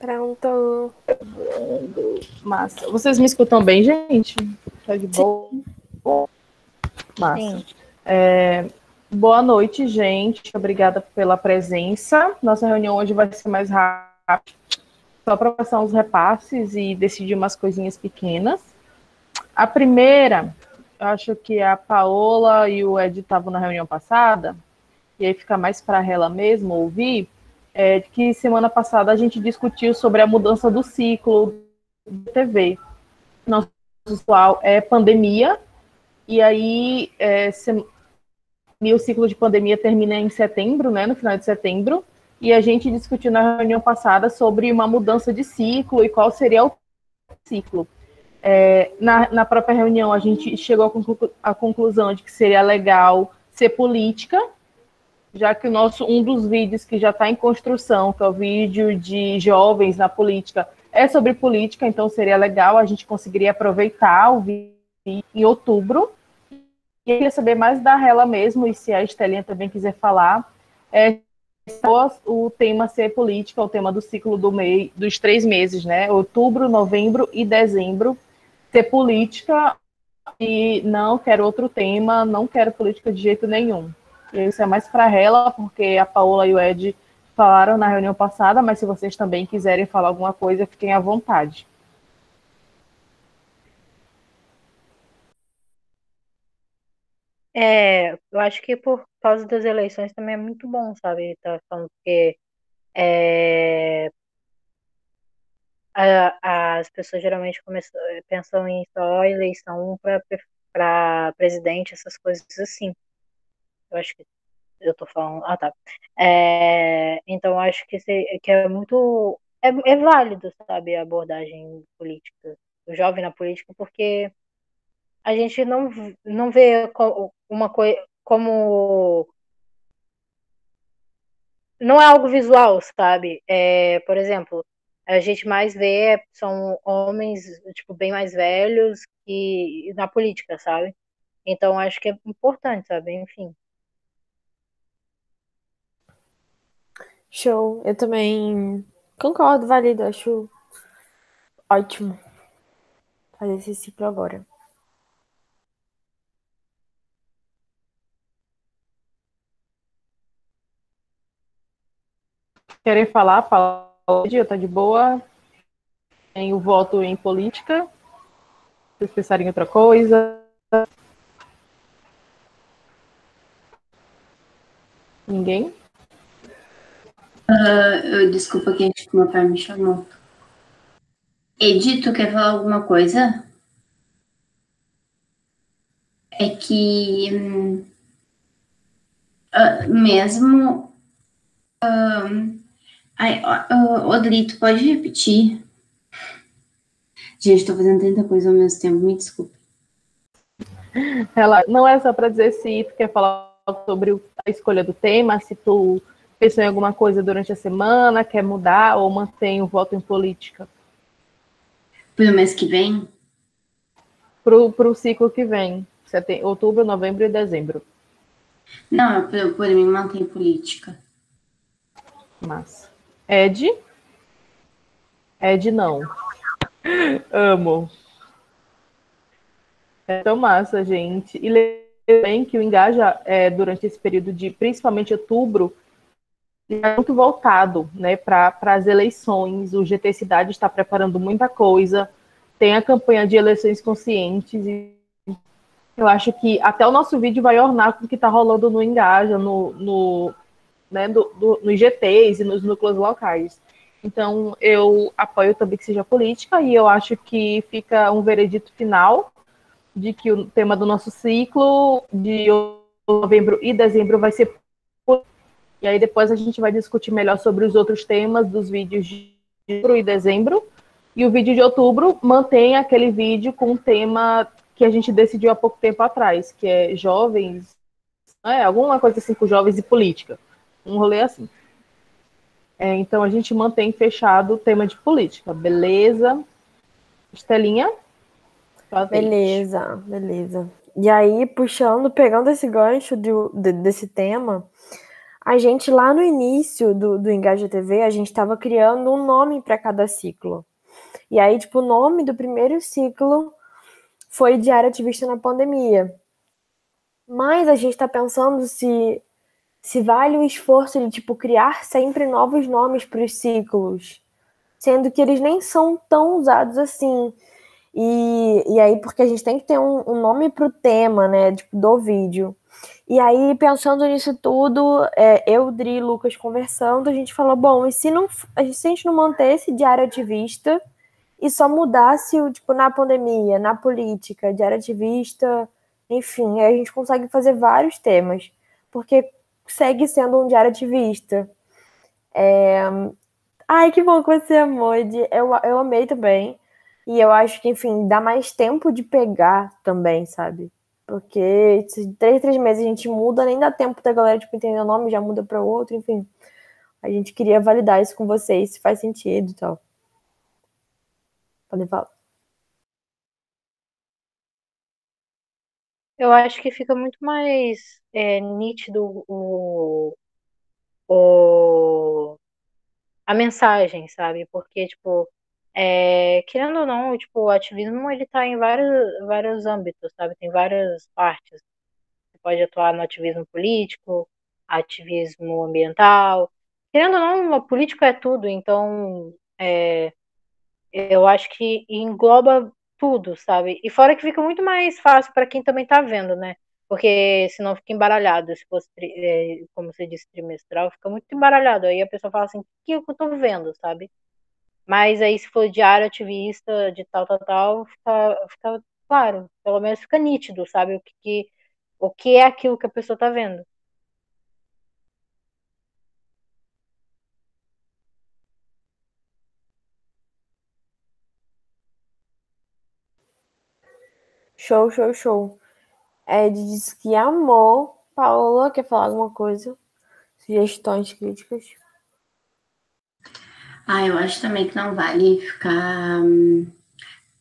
Pronto. Massa. Vocês me escutam bem, gente? Tá de boa? Massa. Sim. É, boa noite, gente. Obrigada pela presença. Nossa reunião hoje vai ser mais rápida. Só para passar uns repasses e decidir umas coisinhas pequenas. A primeira, eu acho que a Paola e o Ed estavam na reunião passada, e aí fica mais para ela mesmo ouvir é, que semana passada a gente discutiu sobre a mudança do ciclo da TV. Nosso usual é pandemia, e aí é, se, o ciclo de pandemia termina em setembro, né, no final de setembro, e a gente discutiu na reunião passada sobre uma mudança de ciclo e qual seria o ciclo. É, na, na própria reunião, a gente chegou à conclu conclusão de que seria legal ser política, já que o nosso um dos vídeos que já está em construção, que é o vídeo de jovens na política, é sobre política, então seria legal a gente conseguiria aproveitar o vídeo em outubro. E eu queria saber mais da Rela mesmo, e se a Estelinha também quiser falar, é o tema ser política, o tema do ciclo do mês, dos três meses, né? Outubro, novembro e dezembro, ser política e não quero outro tema, não quero política de jeito nenhum. Isso é mais para ela, porque a Paola e o Ed falaram na reunião passada, mas se vocês também quiserem falar alguma coisa, fiquem à vontade. É, eu acho que por causa das eleições também é muito bom, sabe? Tá falando que é, a, as pessoas geralmente começam, pensam em só eleição para presidente, essas coisas assim. Eu acho que eu tô falando. Ah, tá. É, então, acho que, que é muito. É, é válido, sabe, a abordagem política, o jovem na política, porque a gente não, não vê uma coisa como. Não é algo visual, sabe? É, por exemplo, a gente mais vê são homens, tipo, bem mais velhos que na política, sabe? Então, acho que é importante, sabe? Enfim. Show. Eu também concordo, válido. Acho ótimo fazer esse ciclo agora. Querem falar? Fala, tá de boa? Tem o voto em política? Vocês pensarem em outra coisa? Ninguém? Desculpa que acho que meu pai me chamou. Edito, quer falar alguma coisa? É que uh, mesmo. Uh, ai, uh, Odrito, pode repetir? Gente, estou fazendo tanta coisa ao mesmo tempo, me desculpe. Ela, não é só para dizer se tu quer falar sobre a escolha do tema, se tu pensou em alguma coisa durante a semana, quer mudar ou mantém o voto em política? Para o mês que vem? Para o ciclo que vem, setembro, outubro, novembro e dezembro. Não, por, por mim mantém política. Massa. Ed? Ed não. Amo. É tão massa, gente. E bem que o Engaja, é, durante esse período de, principalmente outubro, é muito voltado né, para as eleições. O GT Cidade está preparando muita coisa, tem a campanha de eleições conscientes. E eu acho que até o nosso vídeo vai ornar com o que está rolando no Engaja, no, no, né, do, do, nos GTs e nos núcleos locais. Então, eu apoio também que seja política e eu acho que fica um veredito final de que o tema do nosso ciclo de novembro e dezembro vai ser e aí depois a gente vai discutir melhor sobre os outros temas dos vídeos de outubro e dezembro. E o vídeo de outubro mantém aquele vídeo com o tema que a gente decidiu há pouco tempo atrás, que é jovens, é, alguma coisa assim com jovens e política. Um rolê assim. É, então a gente mantém fechado o tema de política, beleza? Estelinha? Beleza, beleza. E aí, puxando, pegando esse gancho de, de, desse tema, a gente lá no início do, do Engaja TV, a gente estava criando um nome para cada ciclo. E aí, tipo, o nome do primeiro ciclo foi Diário Ativista na Pandemia. Mas a gente está pensando se se vale o esforço de tipo criar sempre novos nomes para os ciclos, sendo que eles nem são tão usados assim. E, e aí, porque a gente tem que ter um, um nome para o tema, né, tipo, do vídeo. E aí, pensando nisso tudo, é, eu, Dri e Lucas conversando, a gente falou, bom, e se, não, se a gente não manter esse diário ativista e só mudasse o, tipo, na pandemia, na política, diário ativista, enfim, aí a gente consegue fazer vários temas. Porque segue sendo um diário ativista. É... Ai, que bom que você amou, Ed. Eu, eu amei também. E eu acho que, enfim, dá mais tempo de pegar também, sabe? Porque se três, três meses a gente muda, nem dá tempo da galera, tipo, entender o nome, já muda para outro, enfim. A gente queria validar isso com vocês, se faz sentido e tal. Podem falar. Eu acho que fica muito mais é, nítido o, o, a mensagem, sabe? Porque, tipo, é, querendo ou não, tipo, o ativismo ele tá em vários, vários âmbitos, sabe? Tem várias partes. Você pode atuar no ativismo político, ativismo ambiental. Querendo ou não, o político é tudo, então é, eu acho que engloba tudo, sabe? E fora que fica muito mais fácil para quem também tá vendo, né? Porque senão fica embaralhado. Se fosse, é, como você disse, trimestral, fica muito embaralhado. Aí a pessoa fala assim: o que eu tô vendo, sabe? Mas aí, se for diário ativista, de tal, tal, tal, fica, fica claro. Pelo menos fica nítido, sabe? O que, que, o que é aquilo que a pessoa tá vendo. Show, show, show. Ed disse que amou. Paola, quer falar alguma coisa? Sugestões, críticas? Ah, eu acho também que não vale ficar.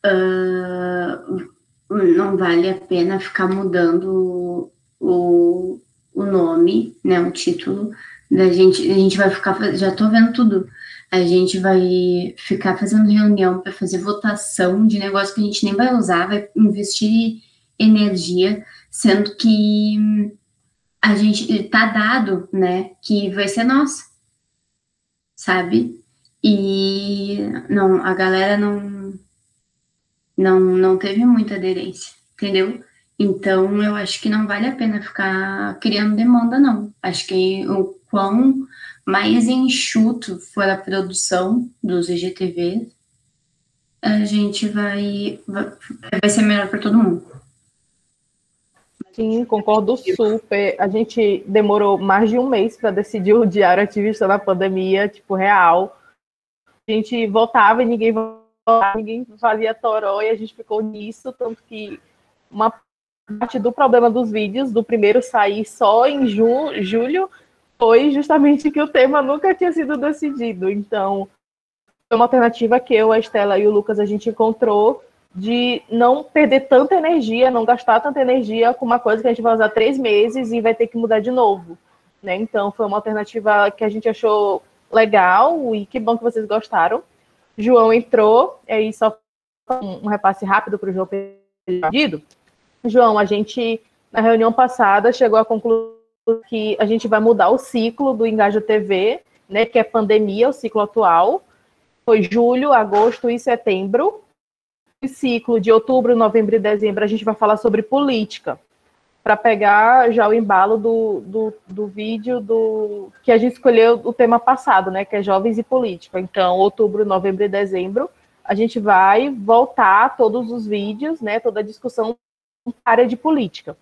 Uh, não vale a pena ficar mudando o, o nome, né? O título da gente. A gente vai ficar. Já tô vendo tudo. A gente vai ficar fazendo reunião para fazer votação de negócio que a gente nem vai usar, vai investir energia, sendo que a gente tá dado, né, que vai ser nossa, sabe? E não, a galera não não não teve muita aderência, entendeu? Então eu acho que não vale a pena ficar criando demanda não. Acho que o quão mais enxuto for a produção dos IGTV, a gente vai vai, ser melhor para todo mundo. Sim, concordo super. A gente demorou mais de um mês para decidir o diário ativista na pandemia, tipo, real. A gente votava e ninguém votava, ninguém fazia toró e a gente ficou nisso, tanto que uma parte do problema dos vídeos, do primeiro sair só em ju julho, foi justamente que o tema nunca tinha sido decidido. Então, foi uma alternativa que eu, a Estela e o Lucas a gente encontrou de não perder tanta energia, não gastar tanta energia com uma coisa que a gente vai usar três meses e vai ter que mudar de novo. Né? Então, foi uma alternativa que a gente achou legal e que bom que vocês gostaram. João entrou, e aí só um, repasse rápido para o João perdido. João, a gente, na reunião passada, chegou à conclusão que a gente vai mudar o ciclo do Engaja TV, né, que é pandemia, o ciclo atual. Foi julho, agosto e setembro ciclo de outubro, novembro e dezembro, a gente vai falar sobre política, para pegar já o embalo do, do, do, vídeo do que a gente escolheu o tema passado, né, que é jovens e política. Então, outubro, novembro e dezembro, a gente vai voltar todos os vídeos, né, toda a discussão área de política.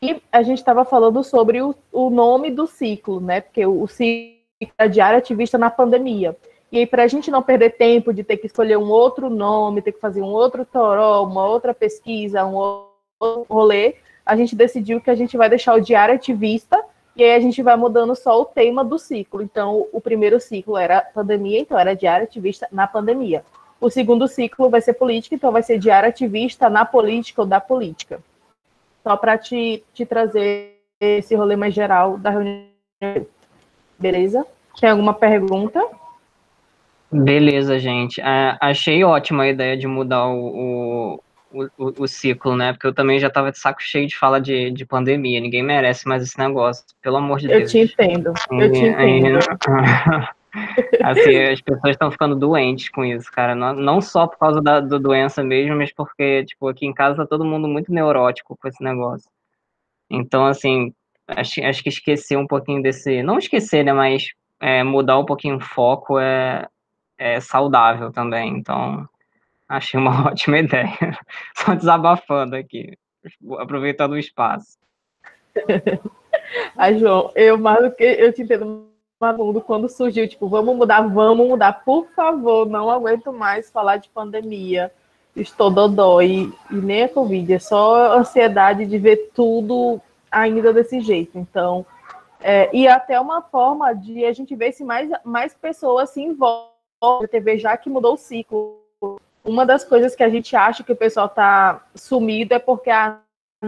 E a gente estava falando sobre o, o nome do ciclo, né, porque o, o ciclo é diário ativista na pandemia. E aí, para a gente não perder tempo de ter que escolher um outro nome, ter que fazer um outro toró, uma outra pesquisa, um outro rolê, a gente decidiu que a gente vai deixar o diário ativista e aí a gente vai mudando só o tema do ciclo. Então, o primeiro ciclo era pandemia, então era diário ativista na pandemia. O segundo ciclo vai ser política, então vai ser diário ativista na política ou da política. Só para te, te trazer esse rolê mais geral da reunião Beleza? Tem alguma pergunta? Beleza, gente. É, achei ótima a ideia de mudar o, o, o, o, ciclo, né? Porque eu também já tava de saco cheio de falar de, de pandemia. Ninguém merece mais esse negócio, pelo amor de eu Deus. Te entendo. Eu te entendo. assim, as pessoas estão ficando doentes com isso, cara. Não, não só por causa da do doença mesmo, mas porque, tipo, aqui em casa tá todo mundo muito neurótico com esse negócio. Então, assim, acho, acho que esquecer um pouquinho desse. Não esquecer, né? Mas é, mudar um pouquinho o foco é, é saudável também. Então, achei uma ótima ideia. Só desabafando aqui, aproveitando o espaço. Ai, João, eu mais do que eu te entendo quando surgiu, tipo, vamos mudar, vamos mudar, por favor, não aguento mais falar de pandemia, estou dodó, e, e nem a Covid, é só ansiedade de ver tudo ainda desse jeito, então, é, e até uma forma de a gente ver se mais, mais pessoas se envolvem na TV, já que mudou o ciclo. Uma das coisas que a gente acha que o pessoal está sumido é porque a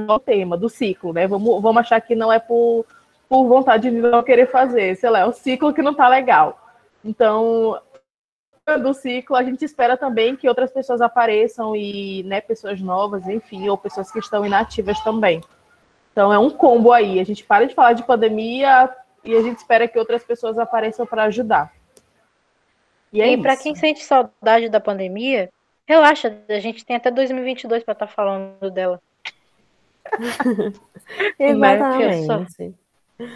o tema do ciclo, né? Vamos, vamos achar que não é por por vontade de não querer fazer, sei lá, é um ciclo que não tá legal. Então, do ciclo, a gente espera também que outras pessoas apareçam e, né, pessoas novas, enfim, ou pessoas que estão inativas também. Então, é um combo aí. A gente para de falar de pandemia e a gente espera que outras pessoas apareçam para ajudar. E, é e para quem sente saudade da pandemia, relaxa, a gente tem até 2022 para estar tá falando dela. Exatamente.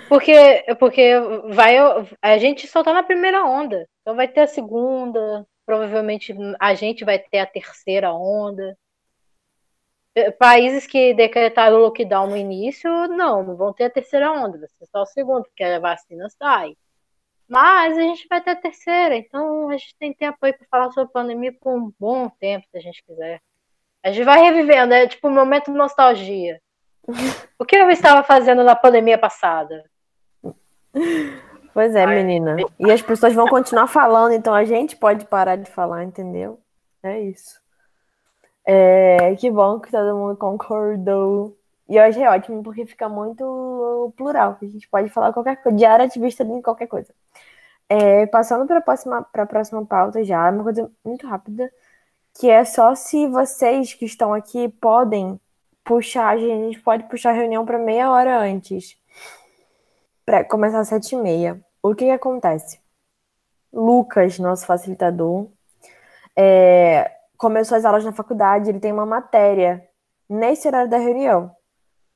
Porque, porque vai, a gente só tá na primeira onda. Então vai ter a segunda, provavelmente a gente vai ter a terceira onda. É, países que decretaram o lockdown no início, não, vão ter a terceira onda, vai ser só a segunda, porque a vacina sai. Mas a gente vai ter a terceira, então a gente tem tempo aí para falar sobre a pandemia por um bom tempo, se a gente quiser. A gente vai revivendo, é tipo um momento de nostalgia. O que eu estava fazendo na pandemia passada? Pois é, menina. E as pessoas vão continuar falando, então a gente pode parar de falar, entendeu? É isso. É, que bom que todo mundo concordou. E hoje é ótimo porque fica muito plural. A gente pode falar qualquer coisa, diário ativista de qualquer coisa. É, passando para a próxima, próxima pauta já, é uma coisa muito rápida, que é só se vocês que estão aqui podem puxar, a gente pode puxar a reunião para meia hora antes, para começar às sete e meia. O que, que acontece? Lucas, nosso facilitador, é, começou as aulas na faculdade, ele tem uma matéria nesse horário da reunião.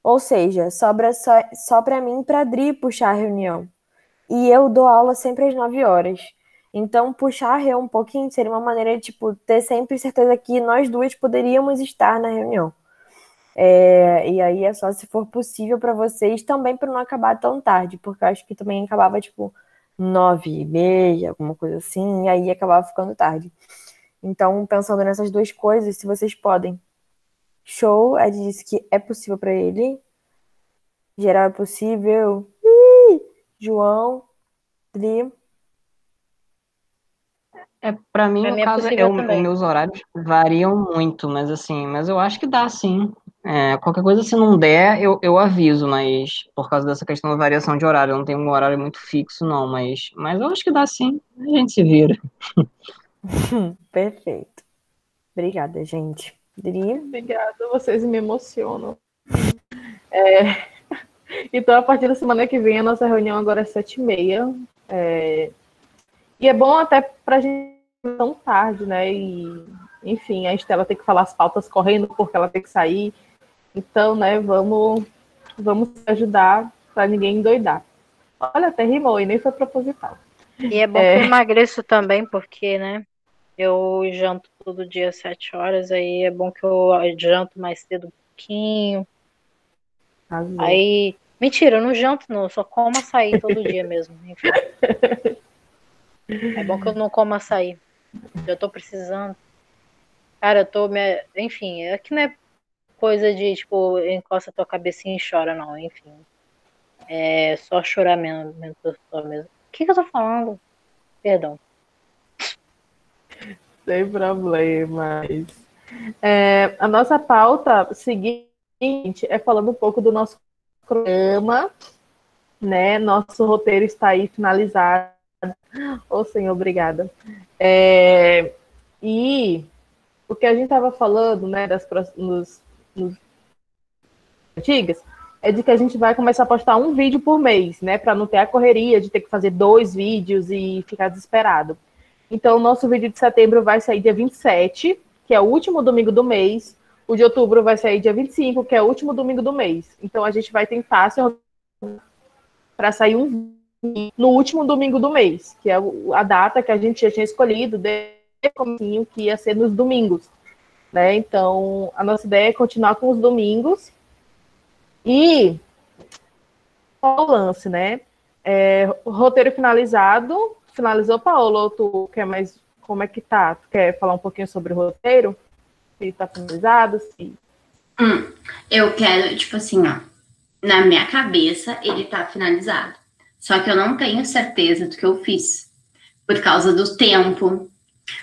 Ou seja, sobra só, só para mim e para Dri puxar a reunião. E eu dou aula sempre às 9 horas. Então, puxar a um pouquinho seria uma maneira de, tipo, ter sempre certeza que nós duas poderíamos estar na reunião. É, e aí é só se for possível para vocês também para não acabar tão tarde, porque eu acho que também acabava tipo nove e meia, alguma coisa assim, e aí acabava ficando tarde. Então, pensando nessas duas coisas, se vocês podem. Show, Ed disse que é possível para ele. Geral é possível. João, Dri. É, para mim, pra no mim é caso, é eu, meus horários variam muito, mas assim, mas eu acho que dá sim. É, qualquer coisa, se não der, eu, eu aviso, mas por causa dessa questão da variação de horário, eu não tenho um horário muito fixo, não, mas, mas eu acho que dá sim, a gente se vira. Perfeito. Obrigada, gente. Dri? Obrigada, vocês me emocionam. É, então, a partir da semana que vem, a nossa reunião agora é sete e meia. É, e é bom até para a gente tão tarde, né? E, enfim, a Estela tem que falar as pautas correndo porque ela tem que sair. Então, né, vamos, vamos ajudar para ninguém endoidar. Olha, até rimou e nem foi proposital. E é bom é... que eu emagreço também, porque, né, eu janto todo dia às sete horas, aí é bom que eu janto mais cedo um pouquinho. Aí, mentira, eu não janto não, eu só como açaí todo dia mesmo. Enfim. É bom que eu não como açaí. Eu tô precisando. Cara, eu tô. Me... Enfim, é que não é coisa de, tipo, encosta tua cabecinha e chora, não, enfim. É só choramento só mesmo. O que, que eu tô falando? Perdão. Sem problemas. É, a nossa pauta seguinte é falando um pouco do nosso programa, né? Nosso roteiro está aí finalizado. Ô, oh, Senhor, obrigada. É, e o que a gente estava falando, né, das nos, nos antigas, é de que a gente vai começar a postar um vídeo por mês, né, para não ter a correria de ter que fazer dois vídeos e ficar desesperado. Então, nosso vídeo de setembro vai sair dia 27, que é o último domingo do mês. O de outubro vai sair dia 25, que é o último domingo do mês. Então, a gente vai tentar se para sair um no último domingo do mês, que é a data que a gente já tinha escolhido desde o que ia ser nos domingos. Né? Então, a nossa ideia é continuar com os domingos. E o lance, né? É, roteiro finalizado. Finalizou, Paulo? Tu quer mais. Como é que tá? Tu quer falar um pouquinho sobre o roteiro? Se tá finalizado? Se... Hum, eu quero, tipo assim, ó. Na minha cabeça, ele tá finalizado. Só que eu não tenho certeza do que eu fiz. Por causa do tempo,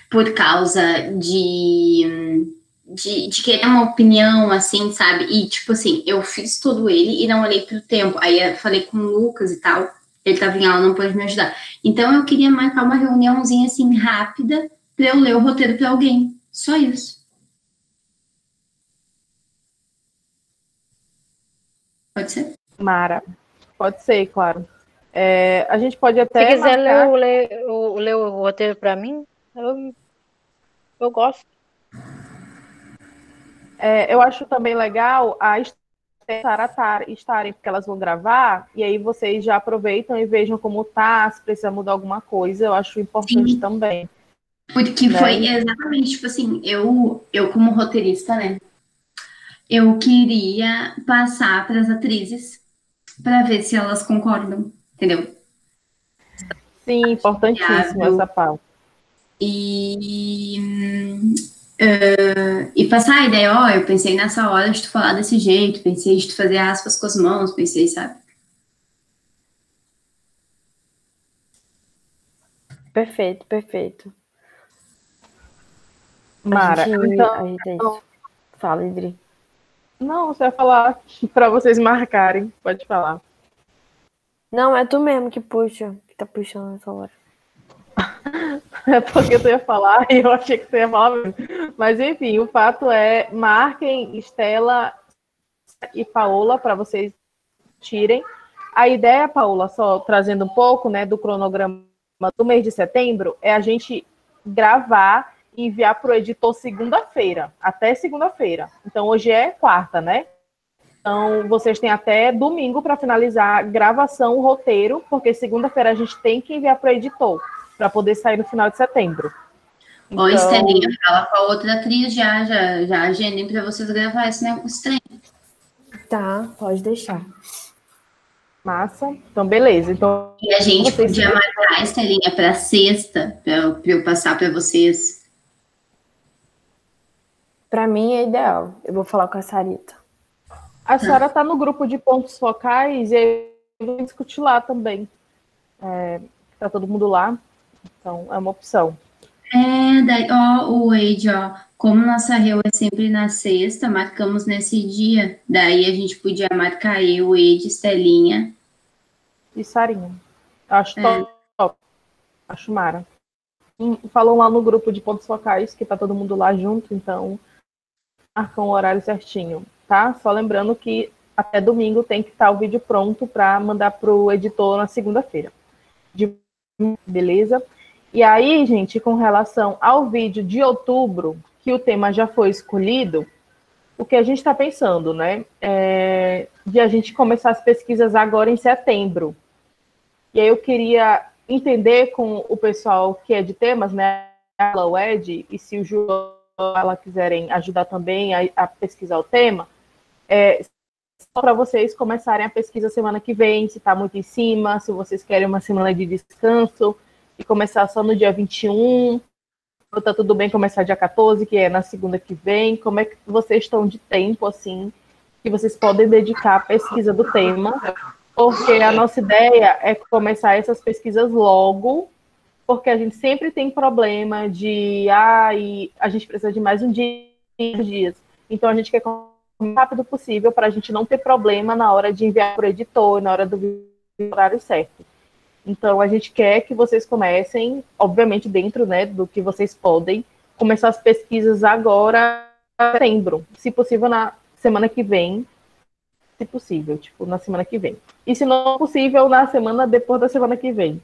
por causa de, de, de, querer uma opinião, assim, sabe? E, tipo assim, eu fiz todo ele e não olhei pro tempo. Aí eu falei com o Lucas e tal, ele tava em aula, não pôde me ajudar. Então eu queria marcar uma reuniãozinha, assim, rápida, pra eu ler o roteiro pra alguém. Só isso. Pode ser? Mara. Pode ser, claro. É, a gente pode até. Se quiser marcar... ler, ler, o, ler o roteiro para mim, eu, eu gosto. É, eu acho também legal a Sara estarem, porque elas vão gravar, e aí vocês já aproveitam e vejam como tá, se precisa mudar alguma coisa, eu acho importante Sim. também. Porque né? foi exatamente, tipo assim, eu, eu como roteirista, né? Eu queria passar para as atrizes para ver se elas concordam entendeu? Sim, importantíssimo essa pauta. E, uh, e passar a ideia, ó, oh, eu pensei nessa hora de tu falar desse jeito, pensei de tu fazer aspas com as mãos, pensei, sabe? Perfeito, perfeito. Mara, gente, então, então... Fala, Idri. Não, você vai falar para vocês marcarem, pode falar. Não, é tu mesmo que puxa, que tá puxando nessa hora. é porque tu ia falar e eu achei que tu ia falar mesmo. Mas enfim, o fato é, marquem Estela e Paola para vocês tirem. A ideia, Paola, só trazendo um pouco né, do cronograma do mês de setembro, é a gente gravar e enviar para o editor segunda-feira, até segunda-feira. Então hoje é quarta, né? Então, vocês têm até domingo para finalizar a gravação, o roteiro, porque segunda-feira a gente tem que enviar para o editor, para poder sair no final de setembro. Então... Ô, Estelinha, fala com a outra atriz já, já, já agendem para vocês gravar esse negócio Tá, pode deixar. Massa. Então, beleza. Então, e a gente podia marcar a Estelinha para sexta, para eu passar para vocês. Para mim é ideal. Eu vou falar com a Sarita. A senhora está no grupo de pontos focais e eu vou discutir lá também. É, tá todo mundo lá, então é uma opção. É, daí, ó, o Wade, ó, como nossa reunião é sempre na sexta, marcamos nesse dia, daí a gente podia marcar eu, Wade, Estelinha. E Sarinha. Acho é. top. Acho mara. Falam lá no grupo de pontos focais que tá todo mundo lá junto, então marcam o horário certinho tá? Só lembrando que até domingo tem que estar o vídeo pronto para mandar para o editor na segunda-feira. Beleza? E aí, gente, com relação ao vídeo de outubro, que o tema já foi escolhido, o que a gente está pensando, né? É de a gente começar as pesquisas agora em setembro. E aí eu queria entender com o pessoal que é de temas, né? o Ed, e se o João ela quiserem ajudar também a, a pesquisar o tema, é, só para vocês começarem a pesquisa semana que vem, se está muito em cima, se vocês querem uma semana de descanso e começar só no dia 21, ou está tudo bem começar dia 14, que é na segunda que vem, como é que vocês estão de tempo, assim, que vocês podem dedicar à pesquisa do tema, porque a nossa ideia é começar essas pesquisas logo, porque a gente sempre tem problema de, ah, a gente precisa de mais um dia, dias. Então a gente quer rápido possível para a gente não ter problema na hora de enviar para o editor, na hora do o horário certo. Então, a gente quer que vocês comecem, obviamente, dentro né, do que vocês podem, começar as pesquisas agora, em setembro, se possível, na semana que vem, se possível, tipo, na semana que vem. E se não possível, na semana depois da semana que vem,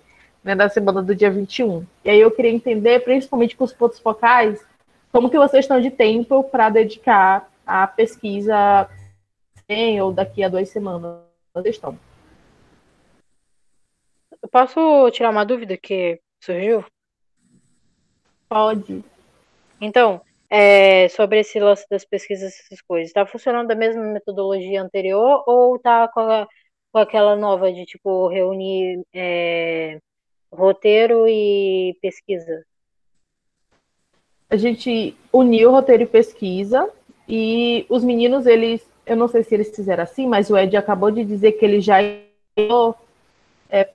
né, da semana do dia 21. E aí eu queria entender, principalmente com os pontos focais, como que vocês estão de tempo para dedicar à pesquisa em ou daqui a duas semanas estão. Eu posso tirar uma dúvida que surgiu? Pode. Então, é, sobre esse lance das pesquisas, essas coisas, está funcionando da mesma metodologia anterior ou está com, com, aquela nova de tipo reunir é, roteiro e pesquisa? A gente uniu roteiro e pesquisa e os meninos, eles, eu não sei se eles fizeram assim, mas o Ed acabou de dizer que ele já é,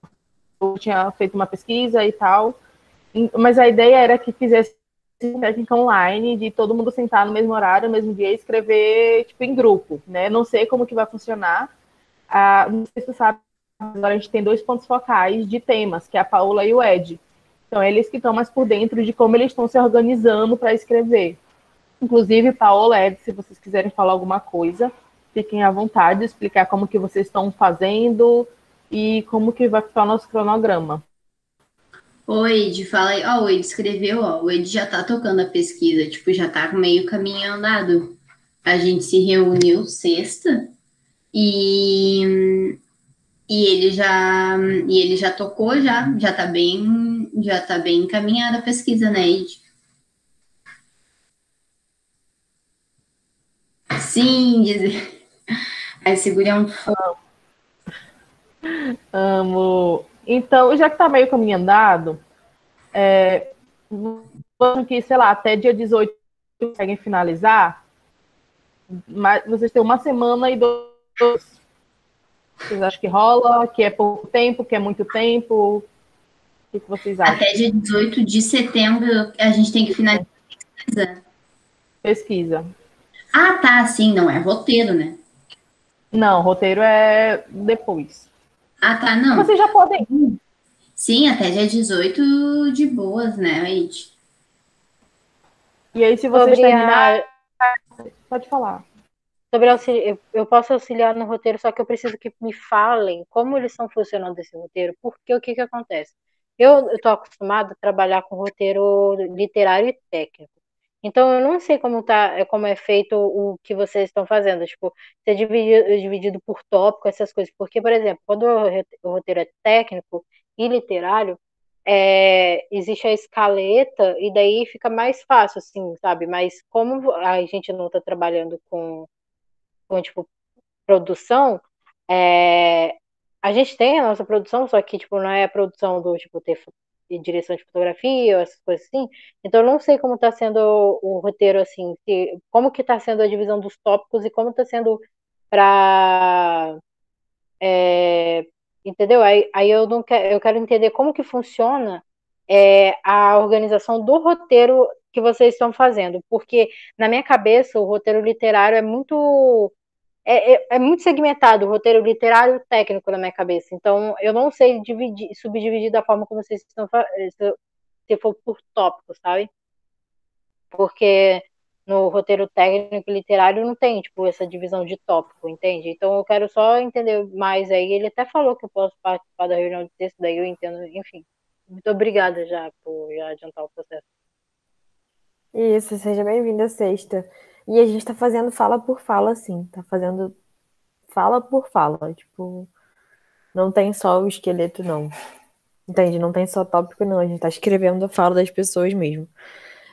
tinha feito uma pesquisa e tal, mas a ideia era que fizesse técnica online de todo mundo sentar no mesmo horário, no mesmo dia e escrever tipo em grupo, né? Não sei como que vai funcionar. Ah, não sei se você sabe, agora a gente tem dois pontos focais de temas, que é a Paula e o Ed. Então, eles que estão mais por dentro de como eles estão se organizando para escrever. Inclusive, Paola, Ed, se vocês quiserem falar alguma coisa, fiquem à vontade de explicar como que vocês estão fazendo e como que vai ficar o nosso cronograma. Oi, Ed, fala aí. Ó, o Ed escreveu, ó, o Ed já tá tocando a pesquisa, tipo, já tá meio caminho andado. A gente se reuniu sexta e, e ele já e ele já tocou já, já tá bem, já tá bem encaminhada a pesquisa, né, Ed? Sim, dizer. Aí segura um Amo. Então, já que está meio caminho andado, é, que, sei lá, até dia 18 conseguem finalizar, mas vocês têm uma semana e dois. Vocês acham que rola? Que é pouco tempo? Que é muito tempo? O que, vocês acham? Até dia 18 de setembro a gente tem que finalizar a pesquisa. Pesquisa. Ah, tá, sim, não é roteiro, né? Não, roteiro é depois. Ah, tá, não. Vocês já podem ir. Sim, até dia 18 de boas, né, Aide? E aí, se vocês Sobre terminar... A... Pode falar. Sobre auxiliar, eu posso auxiliar no roteiro, só que eu preciso que me falem como eles estão funcionando esse roteiro, porque o que que acontece? Eu estou acostumada a trabalhar com roteiro literário e técnico. Então, eu não sei como tá, é, como é feito o que vocês estão fazendo, tipo, ser dividido, dividido por tópico, essas coisas. Porque, por exemplo, quando o roteiro é técnico e literário, é, existe a escaleta e daí fica mais fácil, assim, sabe? Mas como a gente não está trabalhando com, com, tipo, produção, é, a gente tem a nossa produção, só que, tipo, não é a produção do, tipo, ter direção de fotografia, essas coisas assim. Então eu não sei como está sendo o, o, roteiro assim, se, como que está sendo a divisão dos tópicos e como está sendo para é, entendeu? Aí, aí eu não quero, eu quero entender como que funciona é, a organização do roteiro que vocês estão fazendo, porque na minha cabeça o roteiro literário é muito é, é, é, muito segmentado o roteiro literário e técnico na minha cabeça. Então, eu não sei dividir, subdividir da forma como vocês estão eh, se, for por tópico, sabe? Porque no roteiro técnico e literário não tem, tipo, essa divisão de tópico, entende? Então, eu quero só entender mais aí. Ele até falou que eu posso participar da reunião de texto, daí eu entendo, enfim. Muito obrigada já por já adiantar o processo. Isso, seja bem-vinda sexta. E a gente tá fazendo fala por fala, assim, tá fazendo fala por fala, tipo, não tem só o esqueleto, não. Entende? Não tem só tópico, não. A gente tá escrevendo a fala das pessoas mesmo.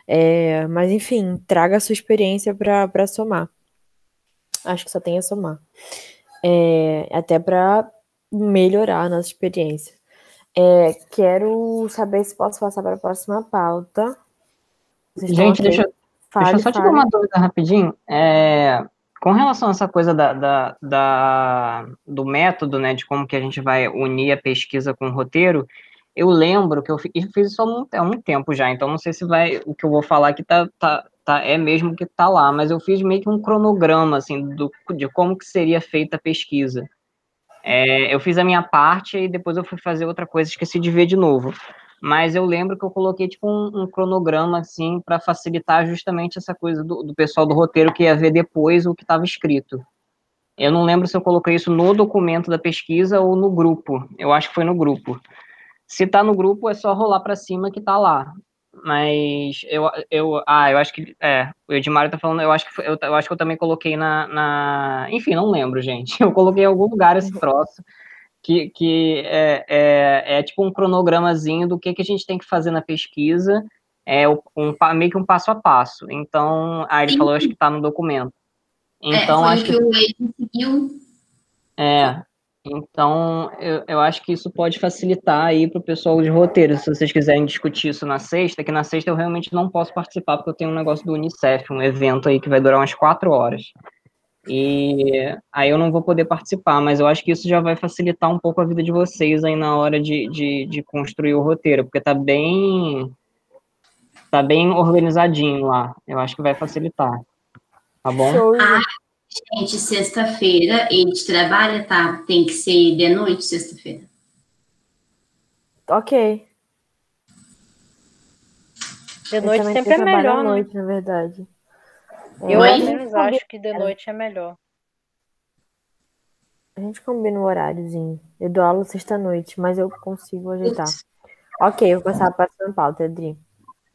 É, mas, enfim, traga a sua experiência para somar. Acho que só tem a somar. É, até para melhorar a nossa experiência. É, quero saber se posso passar para a próxima pauta. Vocês Gente, deixa, Fale, Deixa eu só fale. te dar uma dúvida rapidinho. É, com relação a essa coisa da, da, da, do método, né, de como que a gente vai unir a pesquisa com o roteiro, eu lembro que eu fiz, isso há um, há um tempo já, então não sei se vai, o que eu vou falar aqui tá, tá, tá, é mesmo que tá lá, mas eu fiz meio que um cronograma, assim, do, de como que seria feita a pesquisa. É, eu fiz a minha parte e depois eu fui fazer outra coisa, esqueci de ver de novo. Mas eu lembro que eu coloquei tipo um, um cronograma assim para facilitar justamente essa coisa do, do, pessoal do roteiro que ia ver depois o que estava escrito. Eu não lembro se eu coloquei isso no documento da pesquisa ou no grupo. Eu acho que foi no grupo. Se tá no grupo, é só rolar para cima que tá lá. Mas eu, eu, ah, eu acho que, é, o Edmário tá falando, eu acho que, eu, eu acho que eu também coloquei na, na, enfim, não lembro, gente. Eu coloquei em algum lugar esse troço que, que é, é, é, tipo um cronogramazinho do que, que a gente tem que fazer na pesquisa, é um, meio que um passo a passo. Então, aí ele Sim. falou, acho que está no documento. É, então, é, acho que, que o Wade seguiu. É, então eu, eu acho que isso pode facilitar aí para o pessoal de roteiro, se vocês quiserem discutir isso na sexta, que na sexta eu realmente não posso participar, porque eu tenho um negócio do Unicef, um evento aí que vai durar umas quatro horas. E aí eu não vou poder participar, mas eu acho que isso já vai facilitar um pouco a vida de vocês aí na hora de, de, de construir o roteiro, porque tá bem tá bem organizadinho lá. Eu acho que vai facilitar. Tá bom? Ah, gente, sexta-feira ele trabalha, tá? Tem que ser de noite, sexta-feira. Ok. De noite sempre é melhor, né? noite, na verdade. Eu ao menos acho que de noite é melhor. A gente combina o horáriozinho. Eu dou aula sexta-noite, mas eu consigo ajeitar. Ok, eu vou passar para São Paulo, Adri.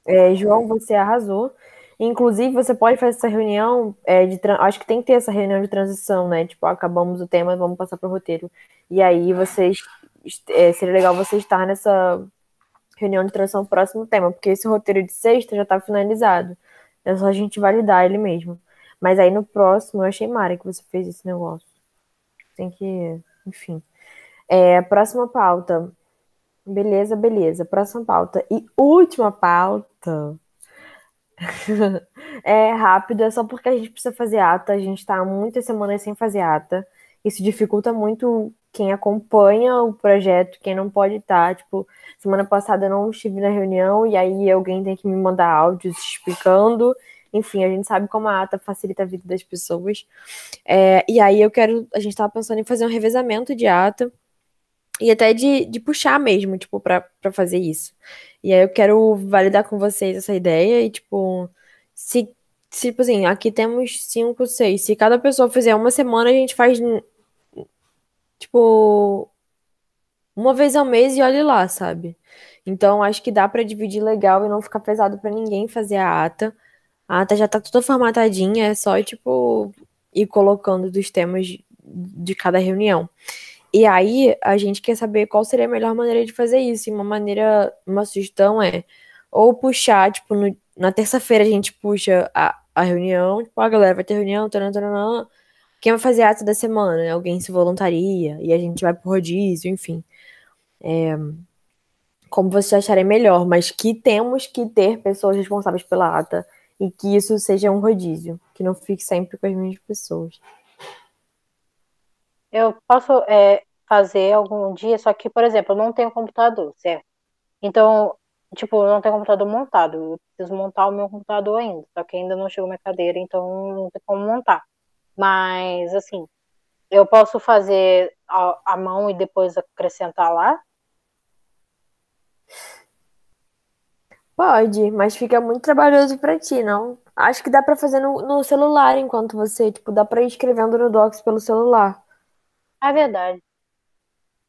É, João, você arrasou. Inclusive, você pode fazer essa reunião é, de. Acho que tem que ter essa reunião de transição, né? Tipo, acabamos o tema, vamos passar para o roteiro. E aí, vocês. É, seria legal você estar nessa reunião de transição próximo tema, porque esse roteiro de sexta já está finalizado. É só a gente validar ele mesmo. Mas aí no próximo, eu achei mara que você fez esse negócio. Tem que. Enfim. É, próxima pauta. Beleza, beleza. Próxima pauta. E última pauta. é rápido, é só porque a gente precisa fazer ata. A gente tá muitas semanas sem fazer ata. Isso dificulta muito quem acompanha o projeto, quem não pode estar. Tá, tipo, semana passada eu não estive na reunião e aí alguém tem que me mandar áudios explicando. Enfim, a gente sabe como a ata facilita a vida das pessoas. É, e aí eu quero. A gente estava pensando em fazer um revezamento de ata e até de, de puxar mesmo, tipo, para fazer isso. E aí eu quero validar com vocês essa ideia e, tipo, se, tipo assim, aqui temos cinco, seis. Se cada pessoa fizer uma semana, a gente faz tipo, uma vez ao mês e olhe lá, sabe? Então, acho que dá para dividir legal e não ficar pesado para ninguém fazer a ata. A ata já tá toda formatadinha, é só, tipo, ir colocando dos temas de, cada reunião. E aí, a gente quer saber qual seria a melhor maneira de fazer isso. E uma maneira, uma sugestão é ou puxar, tipo, no, na terça-feira a gente puxa a, a reunião, tipo, a galera vai ter reunião, taran, taran, quem vai fazer ato da semana? Alguém se voluntaria e a gente vai pro rodízio, enfim. É, como vocês acharem melhor, mas que temos que ter pessoas responsáveis pela ata e que isso seja um rodízio, que não fique sempre com as mesmas pessoas. Eu posso é, fazer algum dia, só que, por exemplo, eu não tenho computador, certo? Então, tipo, eu não tenho computador montado, eu preciso montar o meu computador ainda, só que ainda não chegou minha cadeira, então não tem como montar. Mas, assim, eu posso fazer a, a mão e depois acrescentar lá? Pode, mas fica muito trabalhoso para ti, não? Acho que dá para fazer no, no, celular enquanto você, tipo, dá para ir escrevendo no Docs pelo celular. É verdade.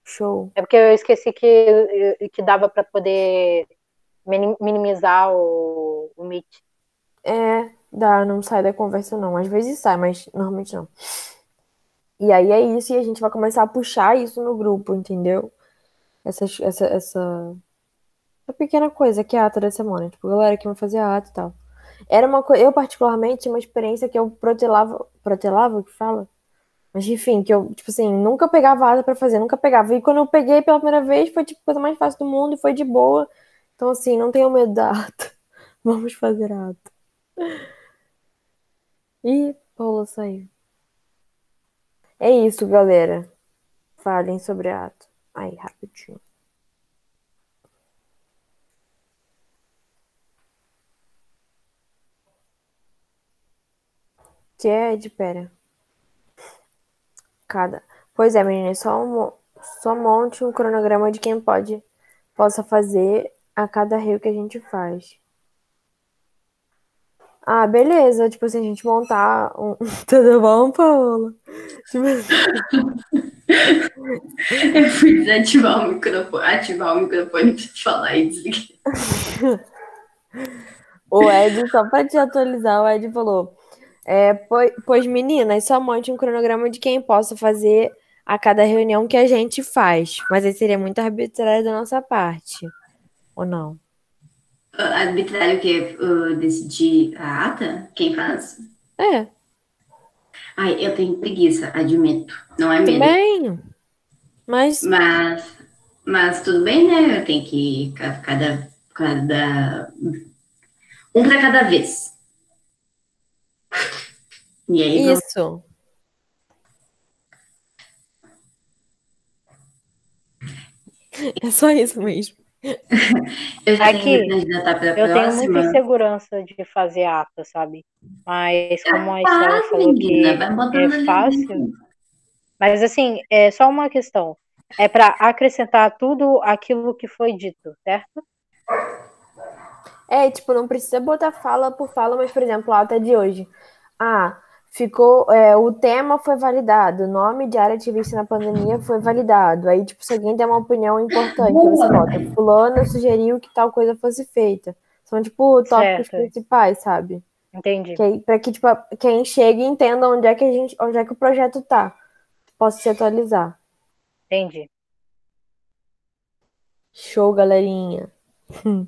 Show. É porque eu esqueci que, que dava para poder minimizar o, o Meet. É, Dá, não sai da conversa, não. Às vezes sai, mas normalmente não. E aí é isso, e a gente vai começar a puxar isso no grupo, entendeu? Essa, essa, essa, essa pequena coisa que é a ata da semana. Tipo, galera que vai fazer a ata e tal. Era uma coisa. Eu, particularmente, tinha uma experiência que eu protelava. Protelava, que fala? Mas enfim, que eu, tipo assim, nunca pegava ata pra fazer, nunca pegava. E quando eu peguei pela primeira vez, foi tipo a coisa mais fácil do mundo e foi de boa. Então, assim, não tenham medo da ata. Vamos fazer a ata. Ih, Paula saiu. É isso, galera. Falem sobre a ato. Aí, rapidinho. Que é de pera. Cada. Pois é, meninas, só, um, só monte um cronograma de quem pode possa fazer a cada rio que a gente faz. Ah, beleza. Tipo assim, a gente montar um. Tudo bom, Paola? Tipo assim, Eu fui desativar o microfone, ativar o microfone pra te falar e desliguei. O Ed, só pra te atualizar, o Ed falou: é, pois, pois, meninas, só monte um cronograma de quem possa fazer a cada reunião que a gente faz. Mas aí seria muito arbitrário da nossa parte. Ou não? Arbitrário que uh, decidir a ata? Quem faz? É. Ai, eu tenho preguiça, admito. Não é mesmo? Bem, mas. Mas, mas tudo bem, né? Eu tenho que cada. cada um para cada vez. E aí, Isso. É só isso mesmo. Eu já Aqui, tenho que Eu tenho muita insegurança de fazer ata, sabe? Mas como a Estela falou que menina, botando é fácil. Mas assim, é só uma questão. É para acrescentar tudo aquilo que foi dito, certo? É, tipo, não precisa botar fala por fala, mas, por exemplo, a ata de hoje. Ah, ficou. é, o tema foi validado, o nome de área ativista na pandemia foi validado. Aí, tipo, se alguém der uma opinião importante, você bota. Fulano sugeriu que tal coisa fosse feita. São, tipo, tópicos Certo. principais, sabe? Entendi. Que pra que, tipo, quem chega e entenda onde é que a gente, onde é que o projeto tá. Possa se atualizar. Entendi. Show, galerinha.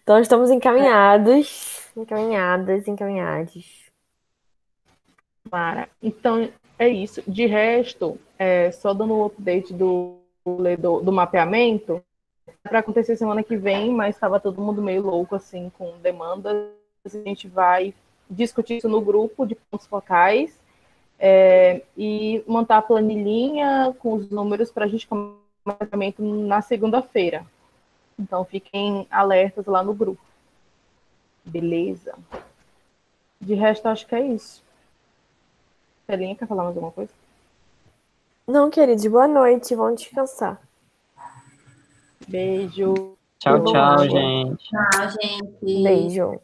Então estamos encaminhados. Encaminhadas, encaminhados. Mara. Então, é isso. De resto, é, só dando o update do, do, do mapeamento, para acontecer semana que vem, mas estava todo mundo meio louco, assim, com demandas. A gente vai discutir isso no grupo de pontos focais é, e montar a planilhinha com os números para a gente começar o mapeamento na segunda-feira. Então, fiquem alertas lá no grupo. Beleza? De resto, acho que é isso. Celinha, quer falar mais alguma coisa? Não, queridos, boa noite. Vão descansar. Beijo. Tchau, tchau, gente. Tchau, gente. Beijo.